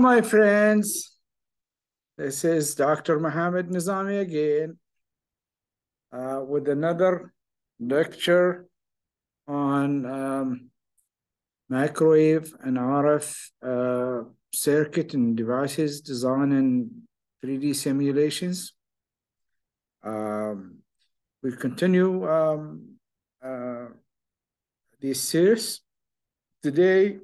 my friends. This is Dr. Mohamed Nezami again uh, with another lecture on um, microwave and RF uh, circuit and devices design and 3D simulations. Um, we continue um, uh, this series. Today,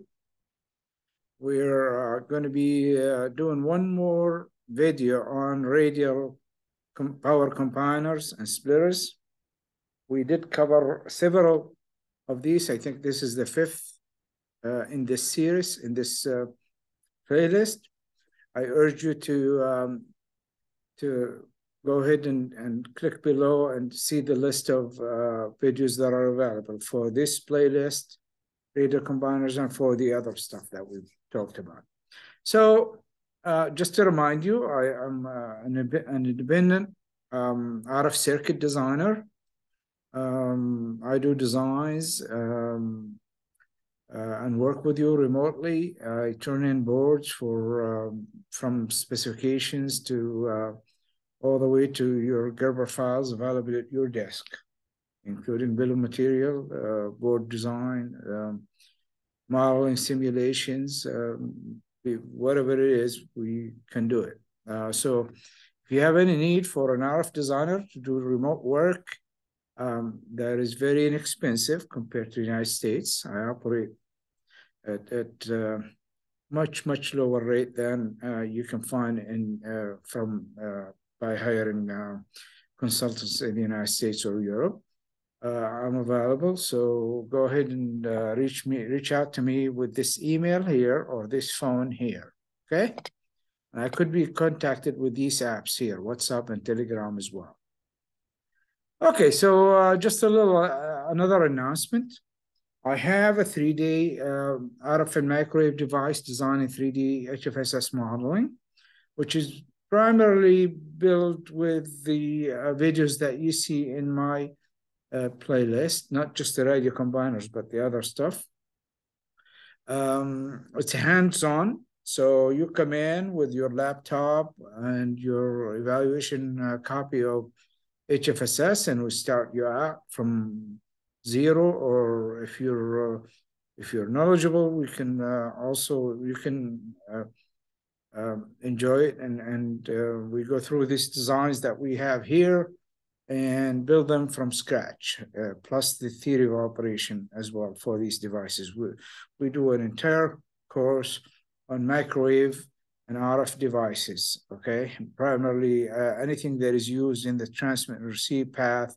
we're uh, going to be uh, doing one more video on radial com power combiners and splitters. We did cover several of these. I think this is the fifth uh, in this series, in this playlist. I urge you to um, to go ahead and, and click below and see the list of uh, videos that are available for this playlist, radial combiners, and for the other stuff that we've talked about. So uh, just to remind you, I am uh, an, an, independent um, RF circuit designer. Um, I do designs um, uh, and work with you remotely. I turn in boards for um, from specifications to uh, all the way to your Gerber files available at your desk, including bill of material, uh, board design, um, modeling simulations, um, whatever it is, we can do it. Uh, so if you have any need for an RF designer to do remote work, um, that is very inexpensive compared to the United States. I operate at, at uh, much, much lower rate than uh, you can find in uh, from uh, by hiring uh, consultants in the United States or Europe uh, I'm available. So go ahead and uh, reach me, reach out to me with this email here or this phone here. Okay. And I could be contacted with these apps here, WhatsApp and Telegram as well. Okay, so uh, just a little uh, another announcement. I have a 3D uh, RF and microwave device design in 3D HFSS modeling, which is primarily built with the uh, videos that you see in my uh, playlist, not just the radial combiners, but the other stuff. Um, it's hands-on, so you come in with your laptop and your evaluation uh, copy of HFSS, and we start you out from zero. Or if you're uh, if you're knowledgeable, we can uh, also you can uh, um, enjoy it, and and uh, we go through these designs that we have here and build them from scratch, uh, plus the theory of operation as well for these devices. We, we do an entire course on microwave and RF devices, okay? Primarily uh, anything that is used in the transmit and receive path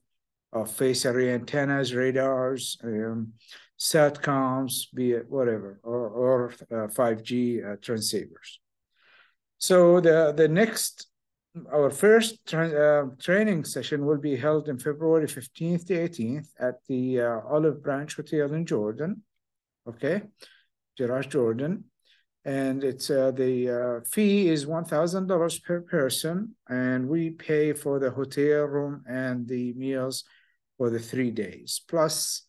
of phased array antennas, radars, um, SATCOMs, be it whatever, or, or uh, 5G uh, transceivers. So the, the next our first tra uh, training session will be held in February 15th to 18th at the uh, Olive Branch Hotel in Jordan. Okay, Jerash, Jordan. And it's uh, the uh, fee is $1,000 per person, and we pay for the hotel room and the meals for the three days. Plus,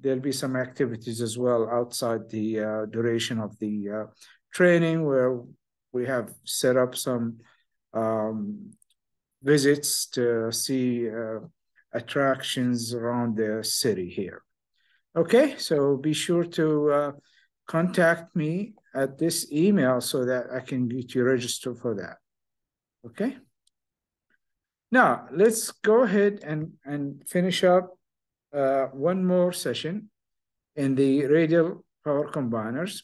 there'll be some activities as well outside the uh, duration of the uh, training where we have set up some um, visits to see uh, attractions around the city here. Okay, so be sure to uh, contact me at this email so that I can get you registered for that. Okay. Now let's go ahead and, and finish up uh, one more session in the radial power combiners.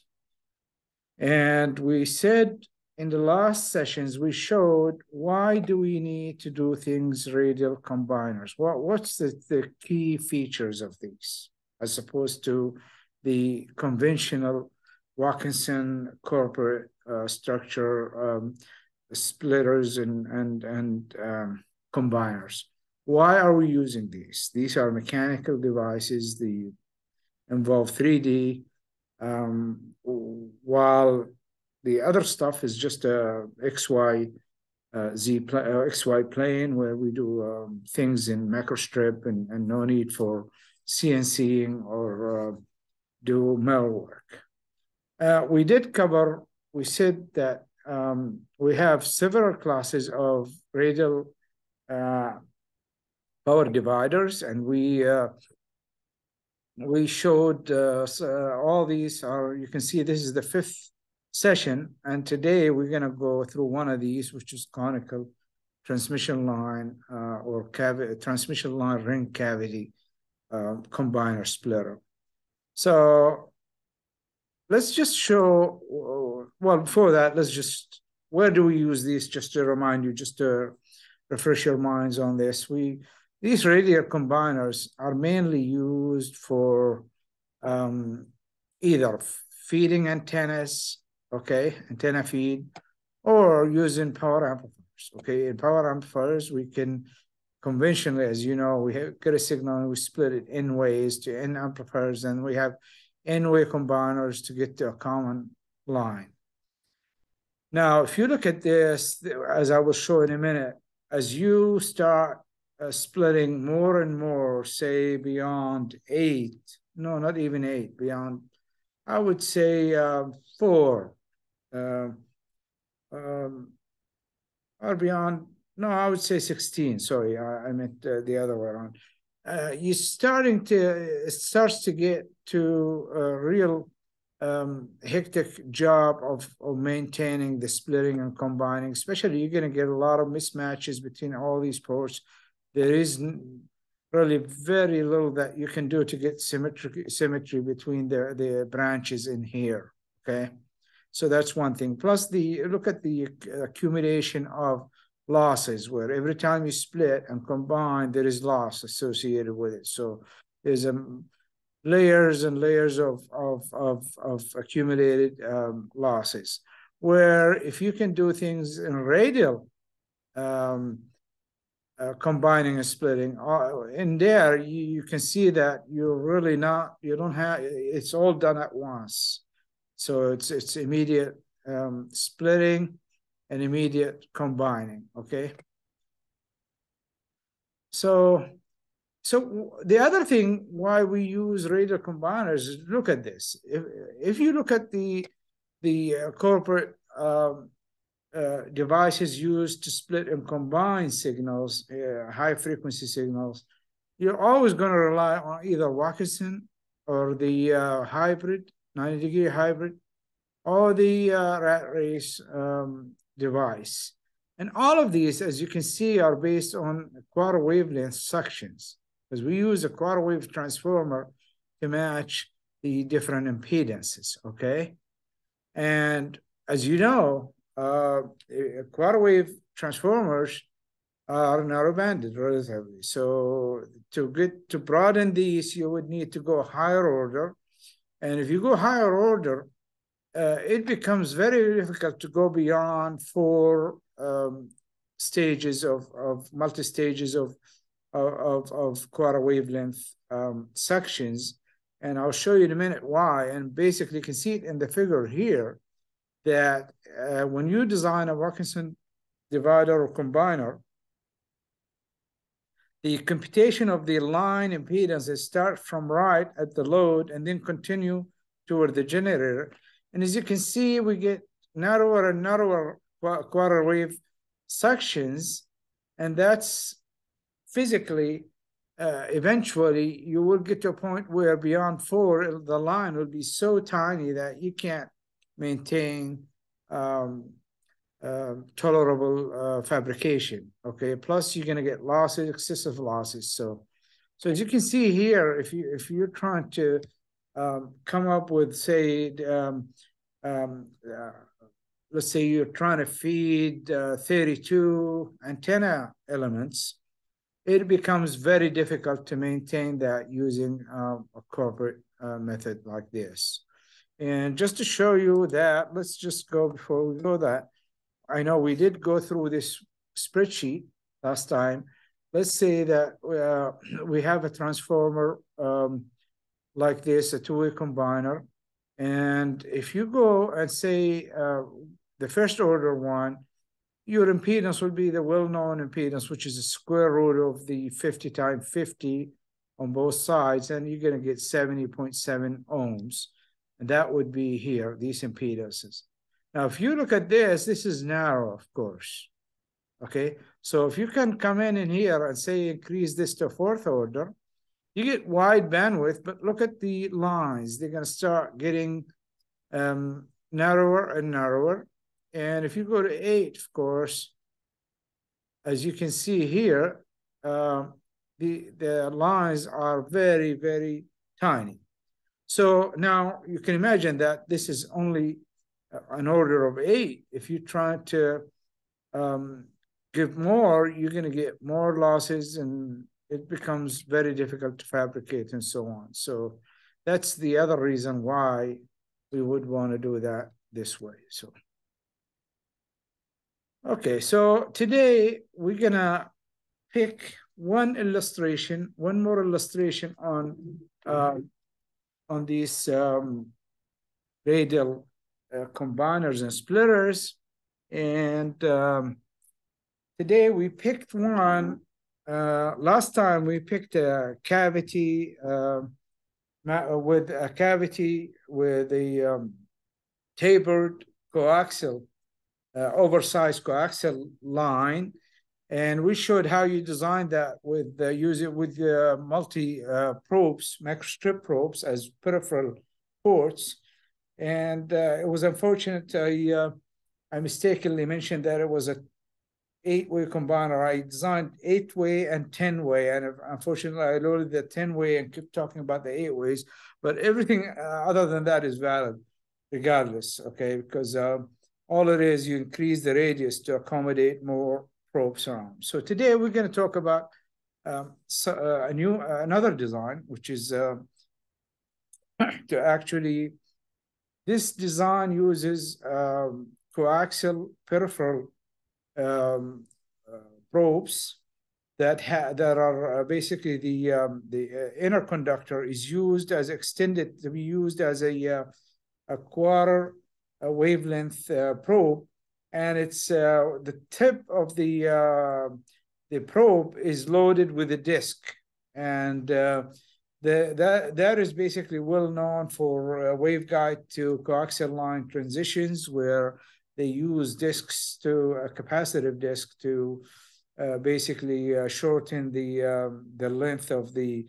And we said in the last sessions, we showed why do we need to do things radial combiners? What, what's the, the key features of these as opposed to the conventional Wilkinson corporate uh, structure um, splitters and, and, and um, combiners? Why are we using these? These are mechanical devices, they involve 3D, um, while the other stuff is just a XY uh, Z pl uh, XY plane where we do um, things in microstrip and, and no need for CNCing or uh, do metal work. Uh, we did cover, we said that um, we have several classes of radial uh, power dividers, and we uh, we showed all these. Are you can see this is the fifth session, and today we're going to go through one of these, which is conical transmission line uh, or transmission line ring cavity uh, combiner splitter. So let's just show, well, before that, let's just, where do we use these? Just to remind you, just to refresh your minds on this. We These radial combiners are mainly used for um, either feeding antennas, okay, antenna feed, or using power amplifiers. Okay, in power amplifiers, we can conventionally, as you know, we have, get a signal and we split it n ways to N amplifiers, and we have N-way combiners to get to a common line. Now, if you look at this, as I will show in a minute, as you start uh, splitting more and more, say beyond eight, no, not even eight, beyond, I would say uh, four, um, or beyond, no, I would say 16, sorry, I, I meant uh, the other way around. Uh, you're starting to, it starts to get to a real um, hectic job of, of maintaining the splitting and combining, especially you're going to get a lot of mismatches between all these ports. There is really very little that you can do to get symmetry, symmetry between the, the branches in here, okay? So that's one thing. Plus the, look at the accumulation of losses where every time you split and combine, there is loss associated with it. So there's a layers and layers of, of, of, of accumulated um, losses. Where if you can do things in radial, um, uh, combining and splitting, uh, in there you, you can see that you're really not, you don't have, it's all done at once. So it's it's immediate um, splitting and immediate combining, okay? So so the other thing why we use radar combiners is look at this. If, if you look at the, the uh, corporate um, uh, devices used to split and combine signals, uh, high frequency signals, you're always going to rely on either Wilkinson or the uh, hybrid, 90 degree hybrid, or the uh, rat race um, device. And all of these, as you can see, are based on quarter wavelength sections because we use a quarter wave transformer to match the different impedances, okay? And as you know, uh, quarter wave transformers are narrow banded relatively. So to get to broaden these, you would need to go higher order. And if you go higher order, uh, it becomes very difficult to go beyond four um, stages of, of multi-stages of of, of quarter wavelength um, sections. And I'll show you in a minute why. And basically, you can see it in the figure here that uh, when you design a Wilkinson divider or combiner, the computation of the line impedances start from right at the load and then continue toward the generator. And as you can see, we get narrower and narrower quarter wave sections, and that's physically, uh, eventually you will get to a point where beyond four, the line will be so tiny that you can't maintain um, uh, tolerable uh, fabrication. Okay, plus you're going to get losses, excessive losses. So, so as you can see here, if you if you're trying to um, come up with say, um, um, uh, let's say you're trying to feed uh, 32 antenna elements, it becomes very difficult to maintain that using uh, a corporate uh, method like this. And just to show you that, let's just go before we go that. I know we did go through this spreadsheet last time. Let's say that uh, we have a transformer um, like this, a two-way combiner. And if you go and say uh, the first order one, your impedance will be the well-known impedance, which is the square root of the 50 times 50 on both sides, and you're going to get 70.7 ohms. And that would be here, these impedances. Now, if you look at this, this is narrow, of course. Okay, so if you can come in in here and say increase this to fourth order, you get wide bandwidth, but look at the lines. They're going to start getting um, narrower and narrower. And if you go to eight, of course, as you can see here, uh, the, the lines are very, very tiny. So now you can imagine that this is only an order of eight. If you try to um, give more, you're going to get more losses and it becomes very difficult to fabricate and so on. So that's the other reason why we would want to do that this way. So, okay, so today we're going to pick one illustration, one more illustration on uh, on these um, radial uh, combiners and splitters. And um, today we picked one. Uh, last time we picked a cavity uh, with a cavity with a um, tapered coaxial, uh, oversized coaxial line and we showed how you design that with uh, using with the multi uh, probes, microstrip probes as peripheral ports. And uh, it was unfortunate I, uh, I mistakenly mentioned that it was a eight-way combiner. I designed eight-way and ten-way, and unfortunately I loaded the ten-way and kept talking about the eight ways. But everything uh, other than that is valid, regardless. Okay, because all it is you increase the radius to accommodate more probes around. So today we're going to talk about um, so, uh, a new uh, another design, which is uh, to actually this design uses um, coaxial peripheral um, uh, probes that that are uh, basically the um, the uh, inner conductor is used as extended to be used as a a quarter a wavelength probe. And it's uh, the tip of the uh, the probe is loaded with a disk, and uh, the that that is basically well known for waveguide to coaxial line transitions, where they use disks to a capacitive disk to uh, basically uh, shorten the um, the length of the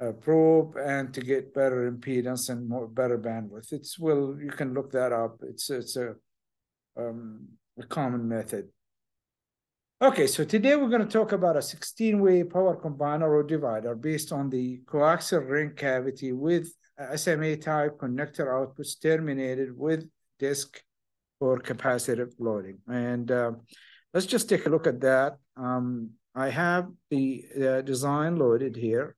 uh, probe and to get better impedance and more better bandwidth. It's well, you can look that up. It's it's a um, a common method. Okay, so today we're going to talk about a 16-way power combiner or divider based on the coaxial ring cavity with SMA type connector outputs terminated with disk or capacitive loading. And uh, let's just take a look at that. Um, I have the uh, design loaded here.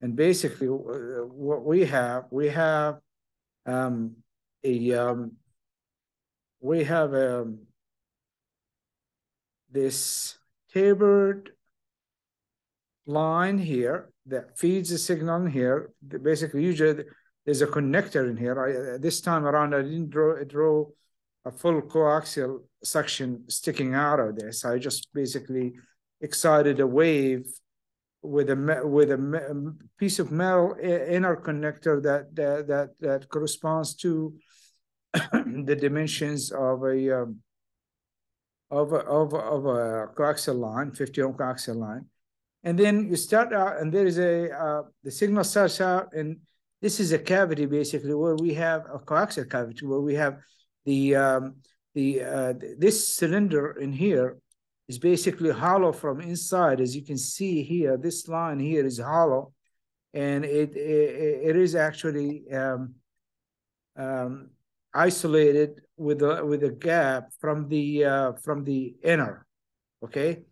And basically uh, what we have, we have um, a, um, we have a, um, this tapered line here that feeds the signal in here. Basically, usually there's a connector in here. I, this time around, I didn't draw, draw a full coaxial section sticking out of this. I just basically excited a wave with a with a piece of metal inner connector that that that, that corresponds to the dimensions of a um, of a, of a, of a coaxial line, 50 ohm coaxial line. And then you start out, and there is a, uh, the signal starts out, and this is a cavity basically where we have a coaxial cavity where we have the, um, the uh, this cylinder in here is basically hollow from inside. As you can see here, this line here is hollow, and it, it, it is actually um, um, isolated with a with a gap from the uh, from the inner, okay,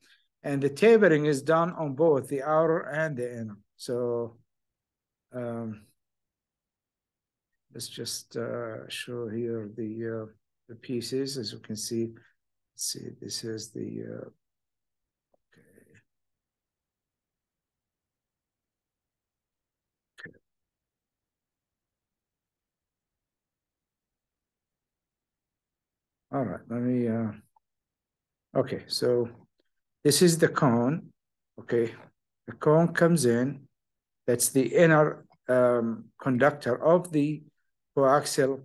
and the tapering is done on both the outer and the inner. So um, let's just uh, show here the uh, the pieces as you can see. Let's see, this is the uh, All right, let me, uh, okay, so this is the cone, okay? The cone comes in, that's the inner um, conductor of the coaxial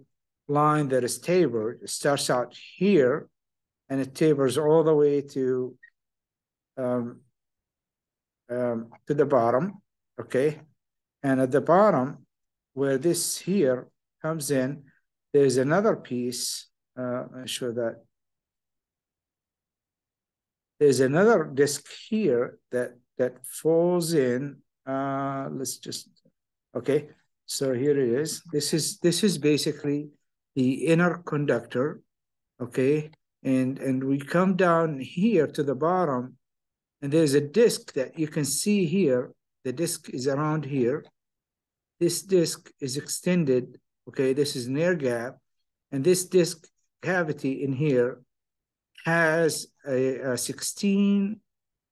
line that is tapered. It starts out here and it tapers all the way to um, um, to the bottom, okay? And at the bottom, where this here comes in, there's another piece, uh, show that. There's another disc here that, that falls in, uh, let's just, okay. So here it is. This is, this is basically the inner conductor, okay? And, and we come down here to the bottom and there's a disk that you can see here. The disk is around here. This disk is extended. Okay, this is an air gap. And this disk cavity in here has a, a 16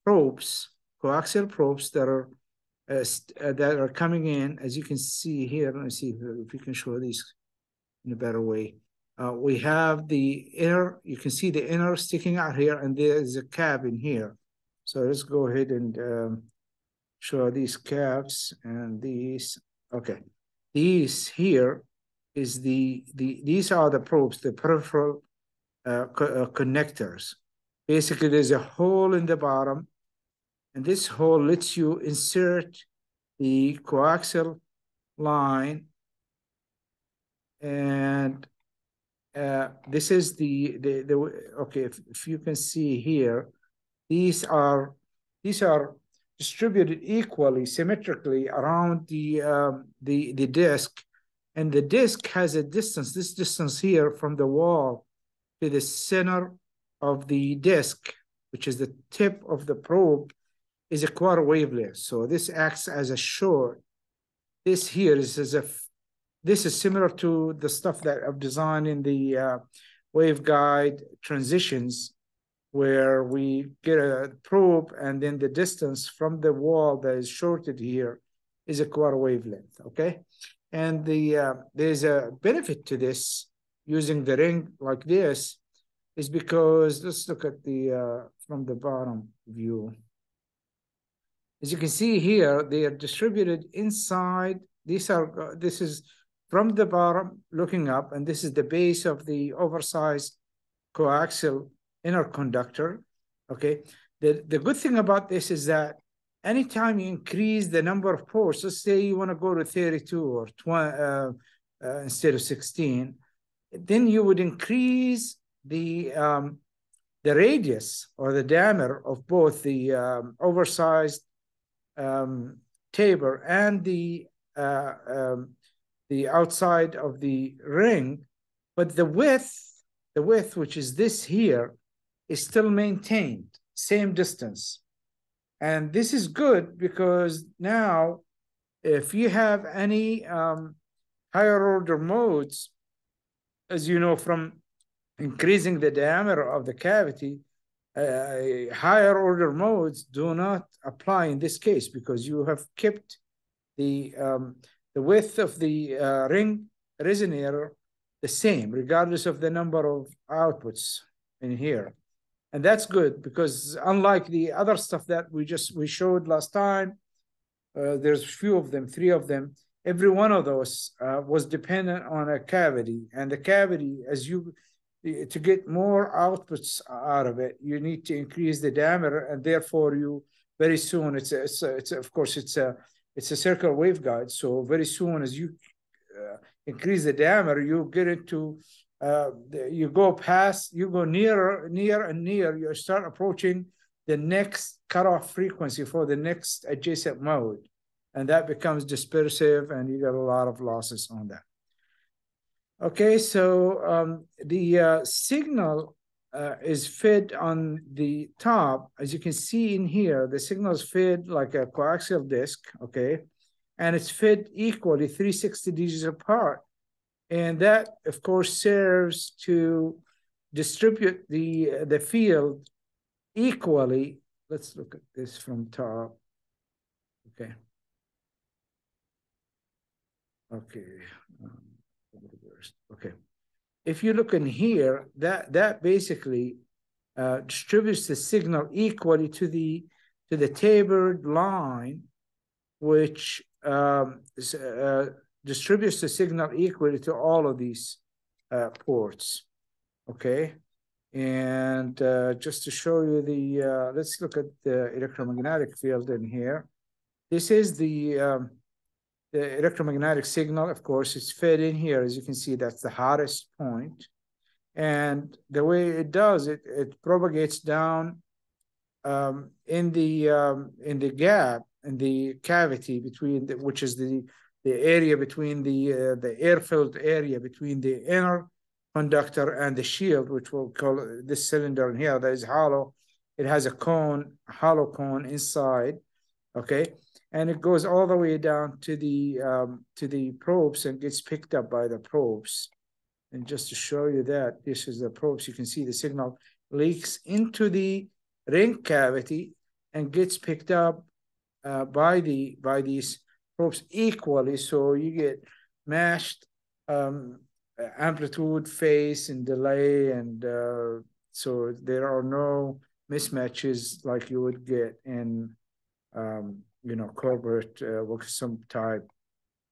probes, coaxial probes that are uh, uh, that are coming in, as you can see here. Let me see if we can show these in a better way. Uh, we have the inner, you can see the inner sticking out here, and there's a cap in here. So let's go ahead and um, show these caps and these. Okay, these here is the the these are the probes, the peripheral uh, co uh, connectors. Basically, there's a hole in the bottom, and this hole lets you insert the coaxial line, and uh, this is the the the okay. If, if you can see here, these are these are distributed equally, symmetrically around the um, the the disk, and the disk has a distance. This distance here from the wall to the center of the disk, which is the tip of the probe, is a quarter wavelength. So this acts as a short. This here is as if this is similar to the stuff that I've designed in the uh, waveguide transitions where we get a probe and then the distance from the wall that is shorted here is a quarter wavelength, okay? And the uh, there's a benefit to this using the ring like this is because let's look at the uh, from the bottom view. As you can see here, they are distributed inside. These are uh, this is from the bottom looking up, and this is the base of the oversized coaxial inner conductor. Okay. The, the good thing about this is that anytime you increase the number of ports, let's say you want to go to 32 or 20 uh, uh, instead of 16, then you would increase the um, the radius or the diameter of both the um, oversized um, taper and the uh, um, the outside of the ring, but the width, the width, which is this here, is still maintained, same distance. And this is good because now if you have any um, higher order modes, as you know from increasing the diameter of the cavity, uh, higher order modes do not apply in this case because you have kept the um, the width of the uh, ring resonator the same regardless of the number of outputs in here and that's good because unlike the other stuff that we just we showed last time uh, there's a few of them three of them. Every one of those uh, was dependent on a cavity. And the cavity as you to get more outputs out of it you need to increase the diameter and therefore you very soon it's a, it's, a, it's a, of course it's a it's a circular waveguide. So very soon as you uh, increase the diameter you get into uh, you go past, you go nearer, near and near, you start approaching the next cutoff frequency for the next adjacent mode. And that becomes dispersive and you get a lot of losses on that. Okay, so um, the uh, signal uh, is fed on the top. As you can see in here, the signal is fed like a coaxial disk, okay? And it's fed equally 360 degrees apart and that, of course, serves to distribute the, the field equally. Let's look at this from top. Okay. Okay. Um, okay. If you look in here, that that basically uh, distributes the signal equally to the to the tapered line, which um, uh, distributes the signal equally to all of these uh, ports. Okay. And uh, just to show you the, uh, let's look at the electromagnetic field in here. This is the, um, the electromagnetic signal. Of course, it's fed in here. As you can see, that's the hottest point. And the way it does it, it propagates down um, in the um, in the gap in the cavity between the, which is the the area between the uh, the air-filled area between the inner conductor and the shield, which we'll call this cylinder in here that is hollow. It has a cone, a hollow cone inside, okay, and it goes all the way down to the um, to the probes and gets picked up by the probes. And just to show you that, this is the probes. You can see the signal leaks into the ring cavity and gets picked up uh, by the by these probes equally. So you get matched um, amplitude, phase, and delay, and uh, so there are no mismatches like you would get in um, you know corporate uh, some type.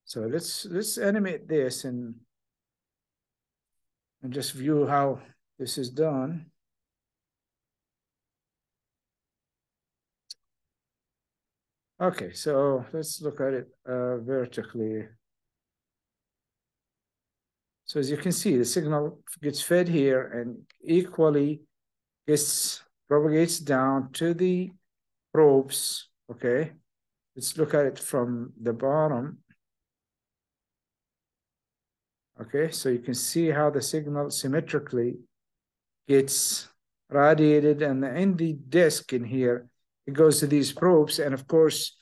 So let's let's animate this and and just view how this is done. Okay, so let's look at it uh, vertically. So as you can see, the signal gets fed here and equally gets propagates down to the probes, okay? Let's look at it from the bottom. Okay, so you can see how the signal symmetrically gets radiated and in the disk in here, it goes to these probes. And of course,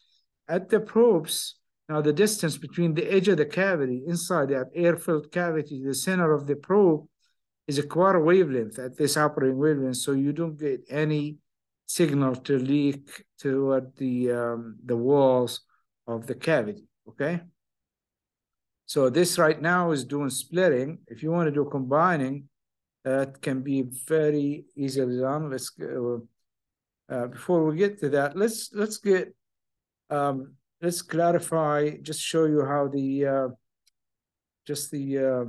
at the probes, now the distance between the edge of the cavity inside that air-filled cavity, the center of the probe, is a quarter wavelength at this operating wavelength. So you don't get any signal to leak toward the um, the walls of the cavity. Okay. So this right now is doing splitting. If you want to do combining, that can be very easily done. Let's go. Uh, before we get to that, let's let's get um, let's clarify. Just show you how the uh, just the uh,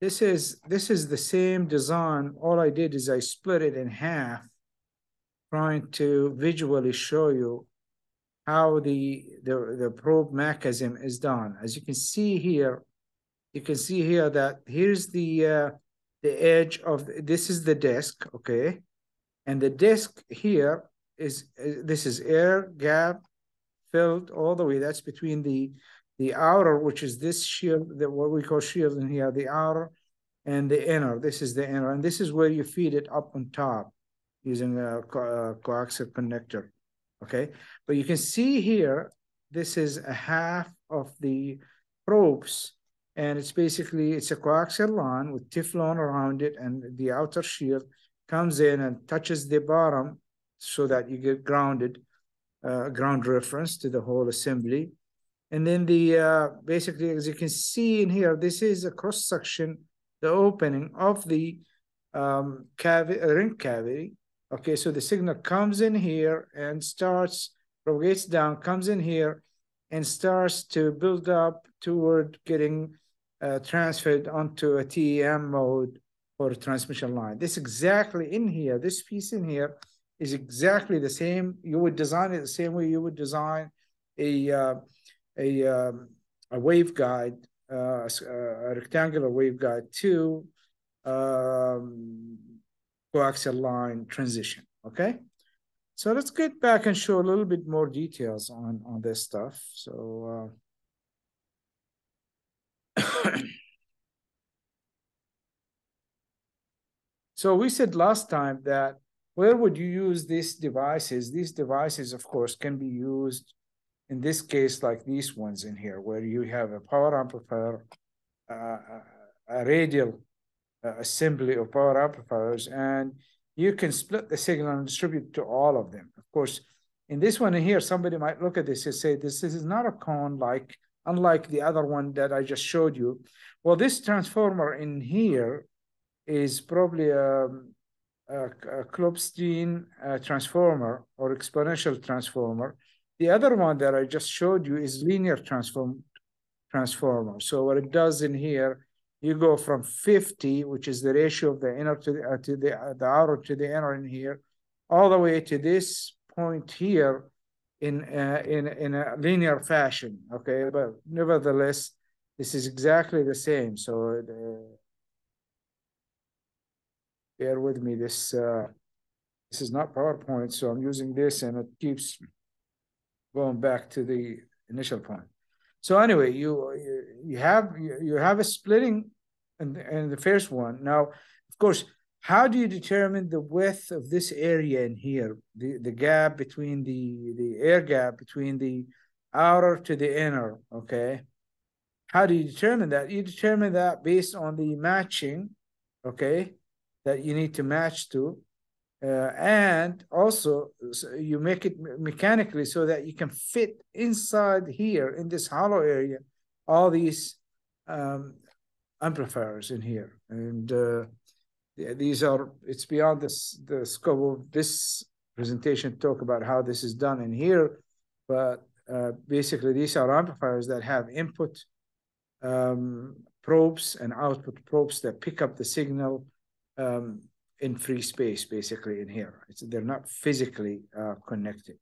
this is this is the same design. All I did is I split it in half, trying to visually show you how the, the, the probe mechanism is done. As you can see here, you can see here that here's the, uh, the edge of, this is the disk, okay? And the disk here is, this is air gap filled all the way. That's between the, the outer, which is this shield, that what we call shield in here, the outer and the inner. This is the inner, and this is where you feed it up on top using a, co coaxial connector okay? But you can see here, this is a half of the probes, and it's basically, it's a coaxial line with Teflon around it, and the outer shield comes in and touches the bottom so that you get grounded, uh, ground reference to the whole assembly. And then the, uh, basically, as you can see in here, this is a cross section, the opening of the um, cavity, ring cavity, Okay, so the signal comes in here and starts, propagates down, comes in here and starts to build up toward getting uh, transferred onto a TEM mode or a transmission line. This exactly in here, this piece in here is exactly the same. You would design it the same way you would design a, uh, a, um, a waveguide, uh, a rectangular waveguide to um, coaxial line transition, okay? So let's get back and show a little bit more details on, on this stuff. So, uh, so we said last time that where would you use these devices? These devices, of course, can be used in this case like these ones in here, where you have a power amplifier, uh, a radial uh, assembly of power amplifiers, and you can split the signal and distribute to all of them. Of course, in this one in here, somebody might look at this and say, this, this is not a cone like, unlike the other one that I just showed you. Well, this transformer in here is probably a, a, a Klopfenstein transformer or exponential transformer. The other one that I just showed you is linear transform transformer. So what it does in here you go from 50, which is the ratio of the inner to the, uh, to the, uh, the outer to the inner in here, all the way to this point here in, uh, in, in a linear fashion, okay? But nevertheless, this is exactly the same. So uh, bear with me, this, uh, this is not PowerPoint, so I'm using this and it keeps going back to the initial point. So anyway, you you have you have a splitting in the, in the first one. Now, of course, how do you determine the width of this area in here, the the gap between the the air gap between the outer to the inner? Okay, how do you determine that? You determine that based on the matching, okay, that you need to match to uh, and also you make it mechanically so that you can fit inside here in this hollow area all these um, amplifiers in here. And uh, these are it's beyond this the scope of this presentation to talk about how this is done in here but uh, basically these are amplifiers that have input um, probes and output probes that pick up the signal um, in free space, basically in here. It's, they're not physically uh, connected.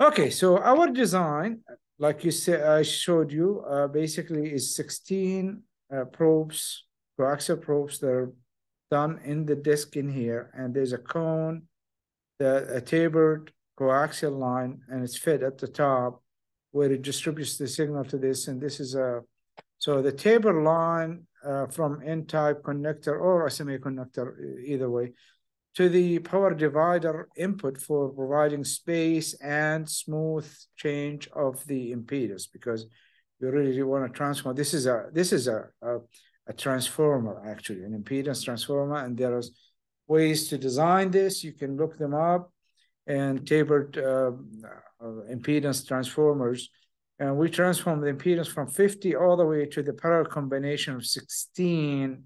Okay, so our design, like you said, I showed you, uh, basically is 16 uh, probes, coaxial probes that are done in the disk in here, and there's a cone, the, a tapered coaxial line, and it's fed at the top where it distributes the signal to this, and this is a, so the taper line uh, from N-type connector or SMA connector, either way, to the power divider input for providing space and smooth change of the impedance because you really want to transform. This is a this is a, a, a transformer actually, an impedance transformer, and there is ways to design this. You can look them up and tapered uh, uh, impedance transformers and we transform the impedance from 50 all the way to the parallel combination of 16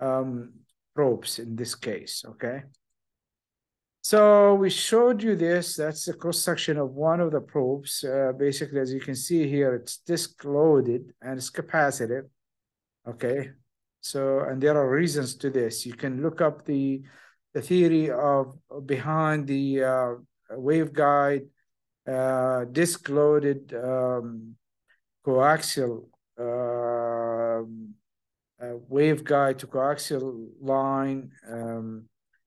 um, probes in this case, okay? So we showed you this, that's the cross section of one of the probes. Uh, basically, as you can see here, it's disk loaded and it's capacitive, okay? So, and there are reasons to this. You can look up the, the theory of behind the uh, waveguide uh, disk loaded um, coaxial uh, uh, waveguide to coaxial line um,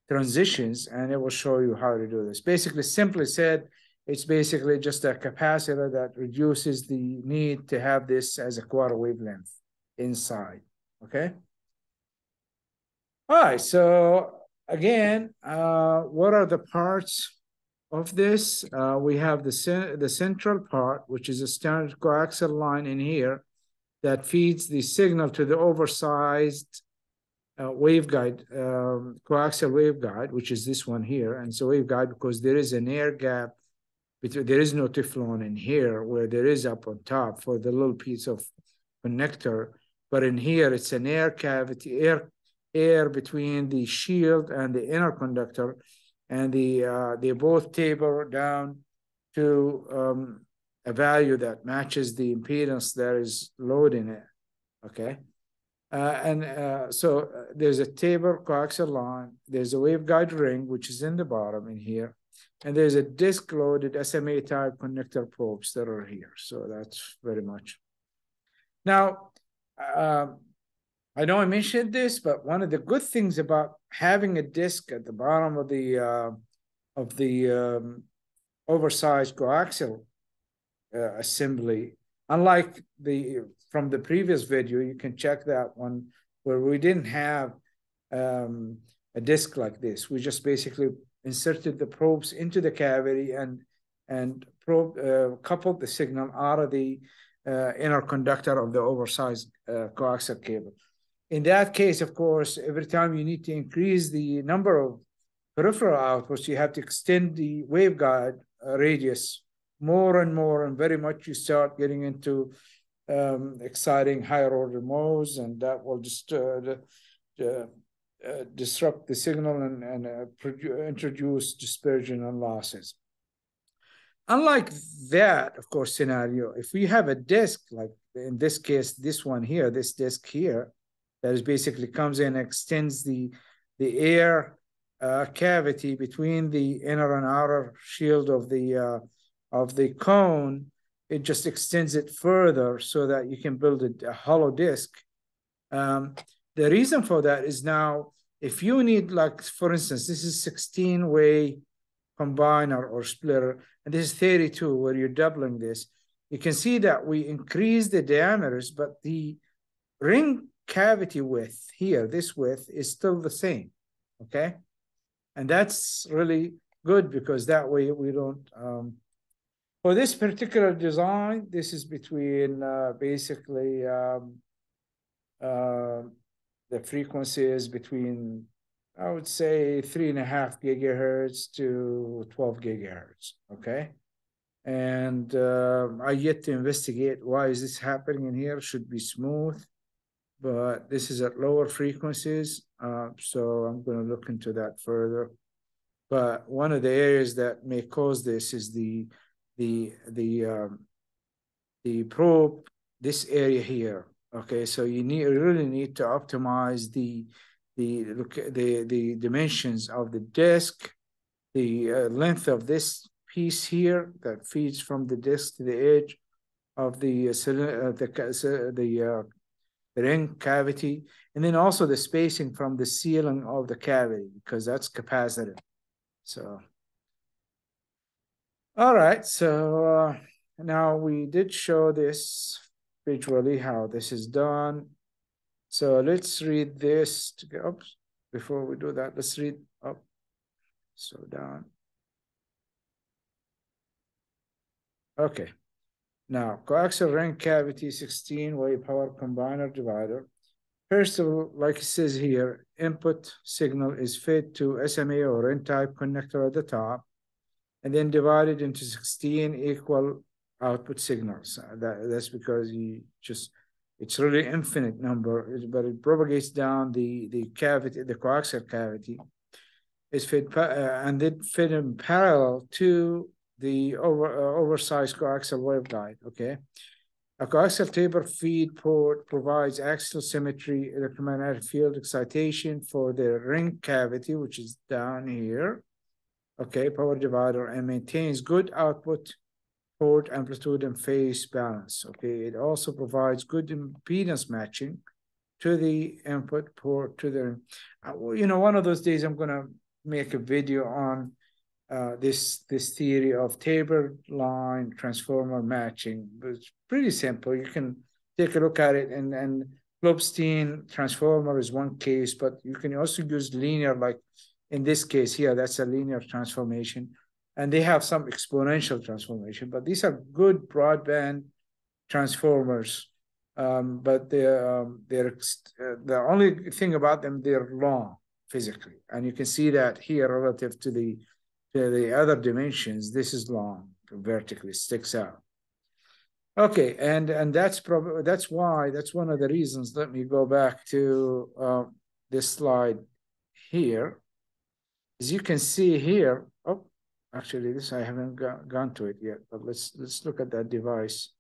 transitions, and it will show you how to do this. Basically, simply said, it's basically just a capacitor that reduces the need to have this as a quarter wavelength inside, okay? All right, so again, uh, what are the parts of this, uh, we have the, the central part, which is a standard coaxial line in here that feeds the signal to the oversized uh, waveguide, um, coaxial waveguide, which is this one here. And so waveguide because there is an air gap between, there is no Teflon in here where there is up on top for the little piece of connector. But in here, it's an air cavity, air, air between the shield and the inner conductor and the uh, they both taper down to um, a value that matches the impedance that is loading it. Okay. Uh, and uh, so uh, there's a taper coaxial line, there's a waveguide ring, which is in the bottom in here, and there's a disk loaded SMA type connector probes that are here. So that's very much. Now, um, I know I mentioned this, but one of the good things about having a disc at the bottom of the uh, of the um, oversized coaxial uh, assembly, unlike the from the previous video, you can check that one where we didn't have um, a disc like this. We just basically inserted the probes into the cavity and and probe uh, coupled the signal out of the uh, inner conductor of the oversized uh, coaxial cable. In that case, of course, every time you need to increase the number of peripheral outputs, you have to extend the waveguide uh, radius more and more, and very much you start getting into um, exciting higher order modes, and that will just uh, uh, disrupt the signal and, and uh, introduce dispersion and losses. unlike that, of course, scenario, if we have a disk, like in this case, this one here, this disk here, that is basically comes in, extends the, the air uh, cavity between the inner and outer shield of the, uh, of the cone, it just extends it further so that you can build a, a hollow disk. Um, the reason for that is now, if you need like, for instance, this is 16 way combiner or splitter, and this is 32 where you're doubling this, you can see that we increase the diameters, but the ring cavity width here, this width is still the same, okay? And that's really good because that way we don't, um, for this particular design, this is between uh, basically um, uh, the frequencies between I would say three and a half gigahertz to 12 gigahertz. Okay. And uh, I yet to investigate why is this happening in here. Should be smooth, but this is at lower frequencies. Uh, so I'm going to look into that further. But one of the areas that may cause this is the the the um, the probe. This area here. Okay, so you need really need to optimize the the look the the dimensions of the disk, the uh, length of this piece here that feeds from the disk to the edge of the uh, uh the uh, the ring cavity, and then also the spacing from the ceiling of the cavity because that's capacitive. So, all right. So uh, now we did show this visually how this is done. So let's read this to Oops, before we do that, let's read up, so down. Okay. Now, coaxial ring cavity 16-way power combiner divider. First of all, like it says here, input signal is fed to SMA or N-type connector at the top, and then divided into 16 equal output signals. Uh, that, that's because you just it's really infinite number, but it propagates down the, the cavity, the coaxial cavity. It's fed uh, and it fed in parallel to the over, uh, oversized coaxial waveguide, okay? A coaxial taper feed port provides axial symmetry electromagnetic field excitation for the ring cavity, which is down here, okay, power divider, and maintains good output port amplitude and phase balance. Okay, it also provides good impedance matching to the input port to the, uh, you know, one of those days I'm gonna make a video on uh, this this theory of tapered line transformer matching. It's pretty simple. You can take a look at it and and Klopfenstein transformer is one case, but you can also use linear, like in this case here, that's a linear transformation and they have some exponential transformation, but these are good broadband transformers. Um, but they're, um, they're uh, the only thing about them, they're long physically. And you can see that here relative to the, to the other dimensions, this is long vertically, sticks out. Okay, and and that's probably that's why that's one of the reasons. Let me go back to uh, this slide here. As you can see here, oh, Actually, this I haven't got, gone to it yet, but let's let's look at that device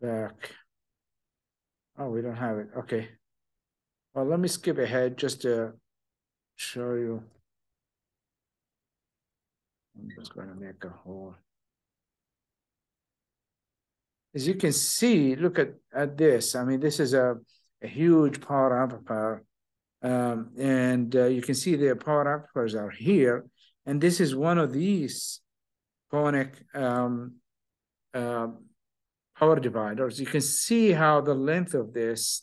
back. Oh, we don't have it. Okay. Well, let me skip ahead just to show you. I'm just going to make a hole. As you can see, look at, at this. I mean, this is a, a huge power amplifier. Um, and uh, you can see the power amplifiers are here. And this is one of these conic um, uh, power dividers. You can see how the length of this,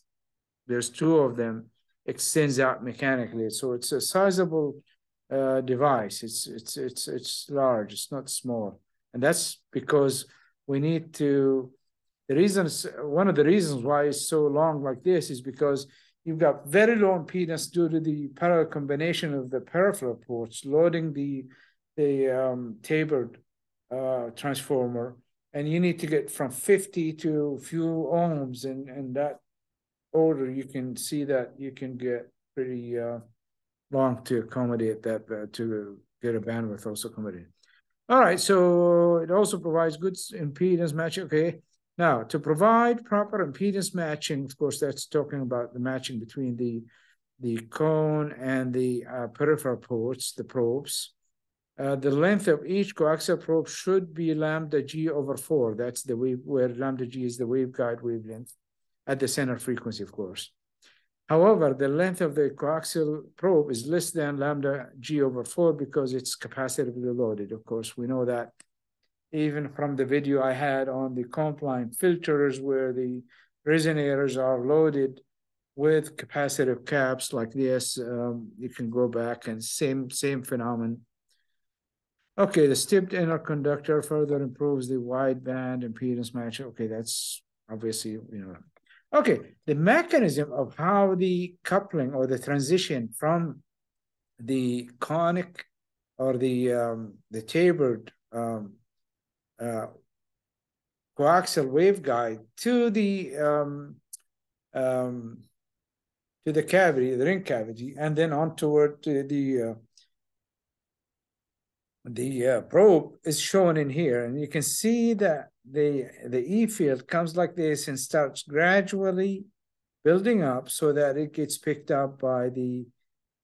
there's two of them, extends out mechanically. So it's a sizable uh, device. It's it's it's it's large. It's not small, and that's because we need to. The reasons, one of the reasons why it's so long like this is because You've got very low impedance due to the parallel combination of the peripheral ports loading the, the um, tapered uh, transformer. And you need to get from 50 to few ohms and in that order. You can see that you can get pretty uh, long to accommodate that, uh, to get a bandwidth also accommodated. All right, so it also provides good impedance matching. Okay, now to provide proper impedance matching, of course, that's talking about the matching between the the cone and the uh, peripheral ports, the probes. Uh, the length of each coaxial probe should be lambda g over four. That's the wave where lambda g is the waveguide wavelength at the center frequency, of course. However, the length of the coaxial probe is less than lambda g over 4 because it's capacitively loaded. Of course, we know that even from the video I had on the combline filters where the resonators are loaded with capacitive caps like this, um, you can go back and same, same phenomenon. Okay, the stepped inner conductor further improves the wideband impedance match. Okay, that's obviously, you know, Okay, the mechanism of how the coupling or the transition from the conic or the um, the tapered um, uh, coaxial waveguide to the um, um, to the cavity, the ring cavity, and then on toward the uh, the uh, probe is shown in here, and you can see that the the E field comes like this and starts gradually building up so that it gets picked up by the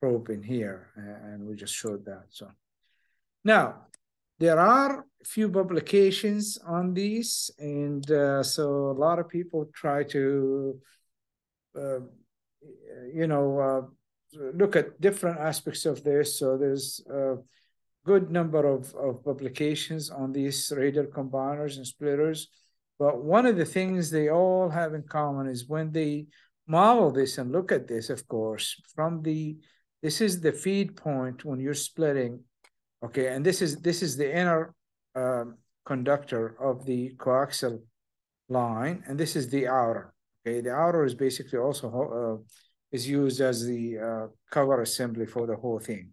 probe in here, and we just showed that. So now there are few publications on these, and uh, so a lot of people try to, uh, you know, uh, look at different aspects of this. So there's uh, good number of, of publications on these radial combiners and splitters. But one of the things they all have in common is when they model this and look at this, of course, from the, this is the feed point when you're splitting, okay, and this is, this is the inner um, conductor of the coaxial line, and this is the outer, okay? The outer is basically also, uh, is used as the uh, cover assembly for the whole thing.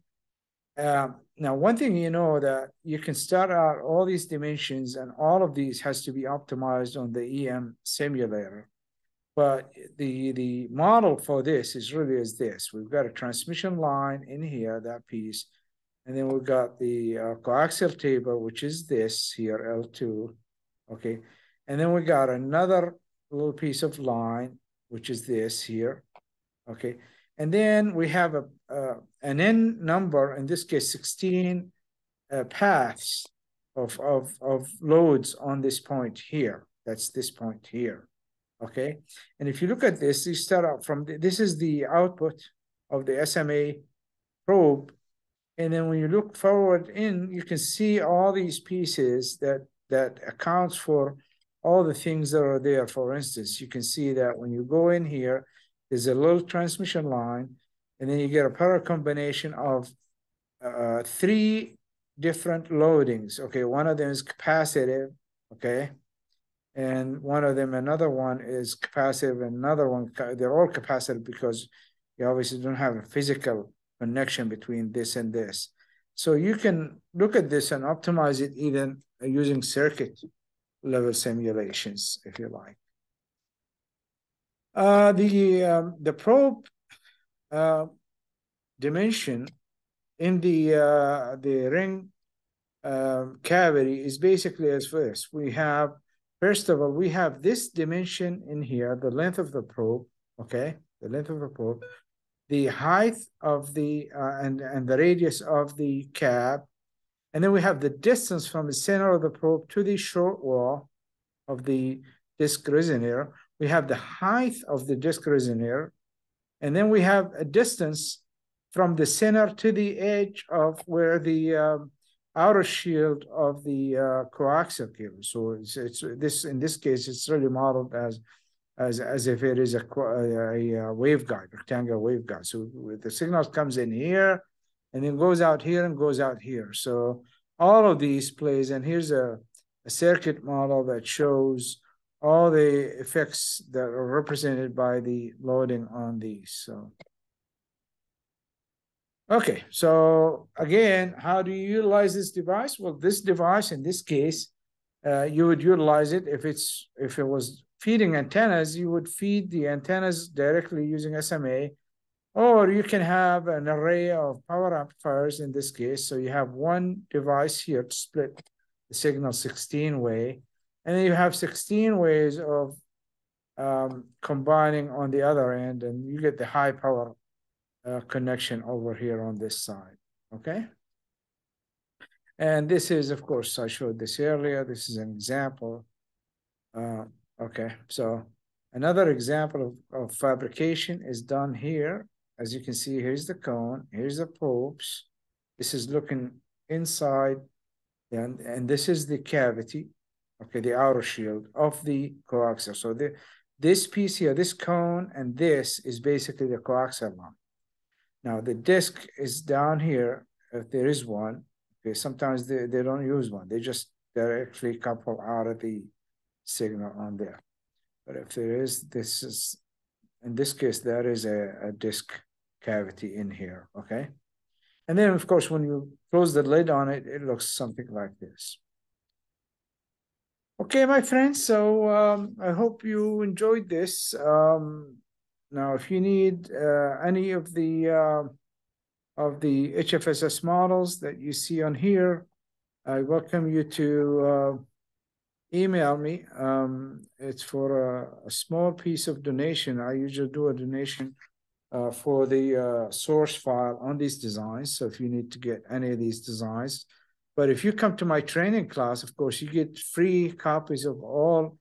Uh, now, one thing you know that you can start out all these dimensions and all of these has to be optimized on the EM simulator. But the, the model for this is really is this. We've got a transmission line in here, that piece. And then we've got the uh, coaxial taper, which is this here, L2. Okay. And then we got another little piece of line, which is this here. Okay. And then we have a, an n number, in this case, 16 uh, paths of, of, of loads on this point here. That's this point here, okay? And if you look at this, you start out from, the, this is the output of the SMA probe. And then when you look forward in, you can see all these pieces that, that accounts for all the things that are there. For instance, you can see that when you go in here, there's a little transmission line, and then you get a power combination of uh, three different loadings. Okay, one of them is capacitive, okay, and one of them, another one is capacitive, another one, they're all capacitive because you obviously don't have a physical connection between this and this. So you can look at this and optimize it even using circuit level simulations, if you like. Uh, the um, the probe uh, dimension in the uh, the ring um, cavity is basically as this. We have first of all we have this dimension in here, the length of the probe. Okay, the length of the probe, the height of the uh, and and the radius of the cap, and then we have the distance from the center of the probe to the short wall of the disc resonator we have the height of the disc resonator, and then we have a distance from the center to the edge of where the uh, outer shield of the uh, coaxial cable. So it's, it's this in this case it's really modeled as as as if it is a, a, a waveguide, rectangular waveguide. So the signal comes in here, and then goes out here and goes out here. So all of these plays, and here's a, a circuit model that shows all the effects that are represented by the loading on these. So, okay, so again, how do you utilize this device? Well, this device in this case, uh, you would utilize it if it's if it was feeding antennas, you would feed the antennas directly using SMA Or you can have an array of power amplifiers in this case. So you have one device here to split the signal 16 way, and then you have 16 ways of um, combining on the other end, and you get the high power uh, connection over here on this side, okay? And this is, of course, I showed this earlier. This is an example. Uh, okay, so another example of, of fabrication is done here as you can see, here's the cone, here's the probes. This is looking inside, and, and this is the cavity, okay, the outer shield of the coaxial. So the, this piece here, this cone and this is basically the coaxial line. Now the disc is down here, if there is one. Okay, sometimes they, they don't use one. They just directly couple out of the signal on there. But if there is, this is, in this case, there is a, a disc cavity in here, okay? And then, of course, when you close the lid on it, it looks something like this. Okay, my friends, so um, I hope you enjoyed this. Um, now, if you need uh, any of the uh, of the HFSS models that you see on here, I welcome you to uh, email me. Um, it's for a, a, small piece of donation. I usually do a donation uh, for the uh, source file on these designs. So if you need to get any of these designs, but if you come to my training class, of course, you get free copies of all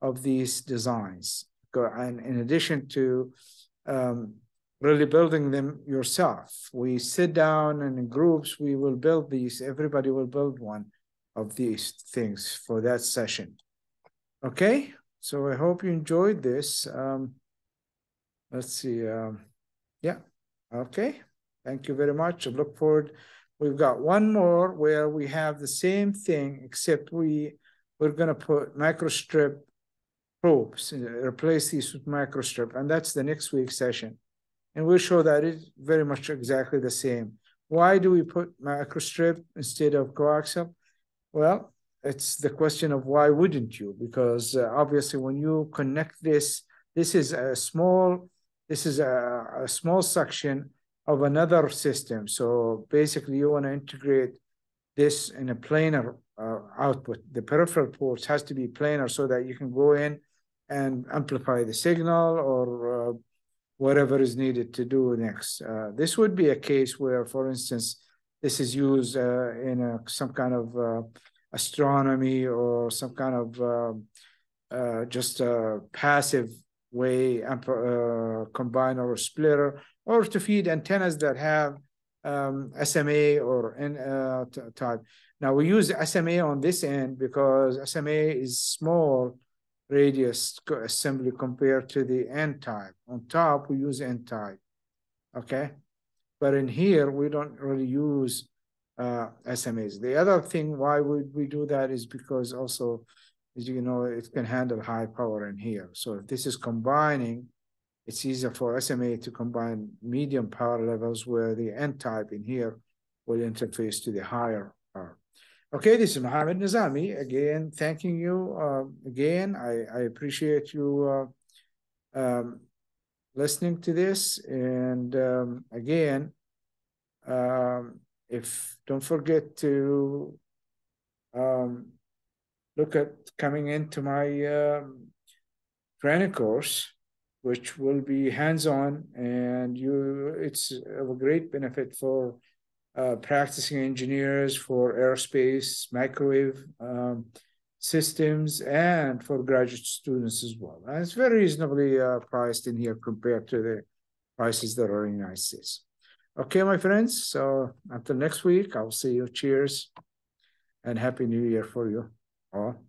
of these designs. And in addition to um, really building them yourself, we sit down and in groups, we will build these. Everybody will build one of these things for that session. Okay, so I hope you enjoyed this. Um, let's see. Um, yeah. Okay. Thank you very much. I look forward. We've got one more where we have the same thing, except we we're gonna put microstrip probes, uh, replace these with microstrip, and that's the next week session. And we'll show that it's very much exactly the same. Why do we put microstrip instead of coaxial? Well, it's the question of why wouldn't you? Because uh, obviously when you connect this, this is a small this is a, a small section of another system. So basically you want to integrate this in a planar uh, output. The peripheral ports has to be planar so that you can go in and amplify the signal or uh, whatever is needed to do next. Uh, this would be a case where, for instance, this is used uh, in a, some kind of uh, astronomy or some kind of uh, just a passive way uh, combiner or splitter, or to feed antennas that have um, SMA or N uh, type. Now we use SMA on this end because SMA is small radius assembly compared to the N type. On top, we use N type, okay? But in here, we don't really use uh, SMAs. The other thing why would we do that is because also as you know, it can handle high power in here. So if this is combining, it's easier for SMA to combine medium power levels where the N type in here will interface to the higher power. Okay, this is Mohamed Nezami. Again, thanking you. Uh, again, I, I appreciate you uh, um, listening to this. And um, again, um, if don't forget to um, look at coming into my um, training course, which will be hands-on, and you it's of a great benefit for uh, practicing engineers for aerospace, microwave um, systems, and for graduate students as well. And it's very reasonably uh, priced in here compared to the prices that are in the United States. Okay, my friends. So until next week, I'll see you. Cheers and happy new year for you. Ja.